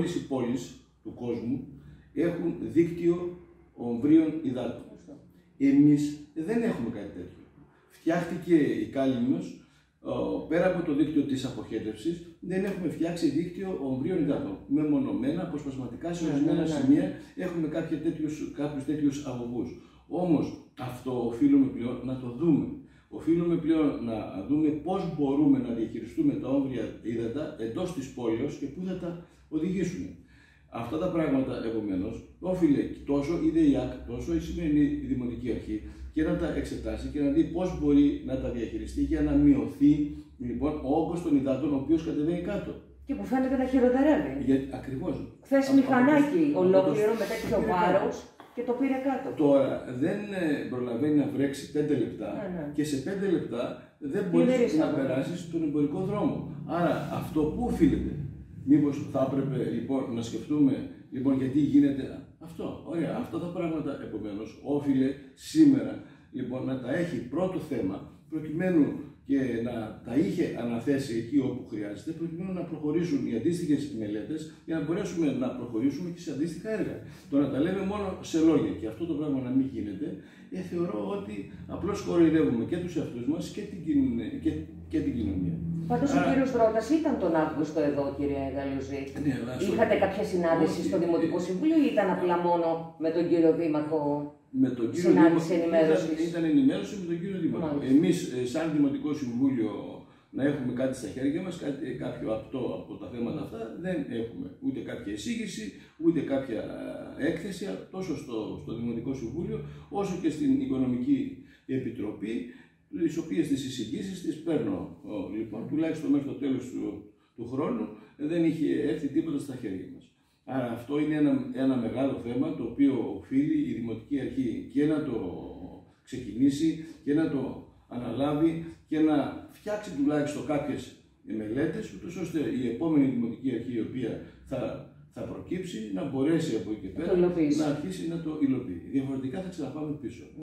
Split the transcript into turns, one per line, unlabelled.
Όλες οι πόλεις του κόσμου έχουν δίκτυο ομβρίων υδάτων. Εμείς δεν έχουμε κάτι τέτοιο. Φτιάχτηκε η Κάλυμνος, πέρα από το δίκτυο της αποχέτευσης, δεν έχουμε φτιάξει δίκτυο ομβρίων υδάτων. Μεμονωμένα, αποσπασματικά σε ορισμένα ναι, ναι, ναι. σημεία έχουμε κάποιους τέτοιους, κάποιους τέτοιους αγωγούς. Όμως αυτό οφείλουμε πλέον να το δούμε. Οφείλουμε πλέον να δούμε πώς μπορούμε να διαχειριστούμε τα όμβρια ύδατα εντός της πόλης και πού θα τα οδηγήσουν. Αυτά τα πράγματα επομένως όφιλε τόσο η ΔΕΙΑΚ, τόσο η σημερινή Δημοτική Αρχή και να τα εξετάσει και να δει πώς μπορεί να τα διαχειριστεί για να μειωθεί λοιπόν, ο όγκος των υδάτων ο οποίος κατεβαίνει κάτω.
Και που φαίνεται να χειροτερεύει.
Ακριβώς.
Χθες μηχανάκι ολόκληρο με τέτοιο βάρος και το πήρε κάτω.
Τώρα δεν ε, προλαβαίνει να βρέξει 5 λεπτά ναι, ναι. και σε 5 λεπτά δεν μπορείς να περάσεις τον εμπορικό δρόμο. Άρα αυτό πού οφείλεται; Μήπως θα έπρεπε λοιπόν να σκεφτούμε λοιπόν γιατί γίνεται αυτό. Ωραία, αυτά τα πράγματα επομένως όφιλε σήμερα λοιπόν να τα έχει πρώτο θέμα προκειμένου και να τα είχε αναθέσει εκεί όπου χρειάζεται, προκειμένου να προχωρήσουν οι αντίστοιχες μελέτες για να μπορέσουμε να προχωρήσουμε και σε αντίστοιχα έργα. Το να τα λέμε μόνο σε λόγια και αυτό το πράγμα να μην γίνεται, ε, θεωρώ ότι απλώς κοροϊδεύουμε και τους εαυτούς μας και, και, και την κοινωνία.
Πάντως ο κύριος Δρότα ήταν τον Αύγουστο εδώ, κύριε Γαλλιουζή. Ναι, Είχατε κάποια συνάντηση στο Δημοτικό Συμβούλιο ή ήταν απλά μόνο με τον κύριο Δήμαρχο
με τον κύριο συνάντηση ενημέρωση. Ήταν, ήταν ενημέρωση με τον κύριο Δήμαρχο. Εμείς, ε, σαν Δημοτικό Συμβούλιο, να έχουμε κάτι στα χέρια μας, ε, κάποιο αυτό από τα θέματα αυτά, δεν έχουμε. Ούτε κάποια εισήγηση, ούτε κάποια ε, έκθεση, τόσο στο, στο Δημοτικό Συμβούλιο, όσο και στην Οικονομική Επιτροπή τις οποίες τις εισηγήσεις τις παίρνω. Λοιπόν, τουλάχιστον μέχρι το τέλος του, του χρόνου δεν είχε έρθει τίποτα στα χέρια μας. Άρα αυτό είναι ένα, ένα μεγάλο θέμα το οποίο οφείλει η Δημοτική Αρχή και να το ξεκινήσει και να το αναλάβει και να φτιάξει τουλάχιστον κάποιες μελέτες, ούτως ώστε η επόμενη Δημοτική Αρχή η οποία θα θα προκύψει να μπορέσει από εκεί και πέρα να αρχίσει να το υλοποιεί. Διαφορετικά θα ξαναπάμε πίσω.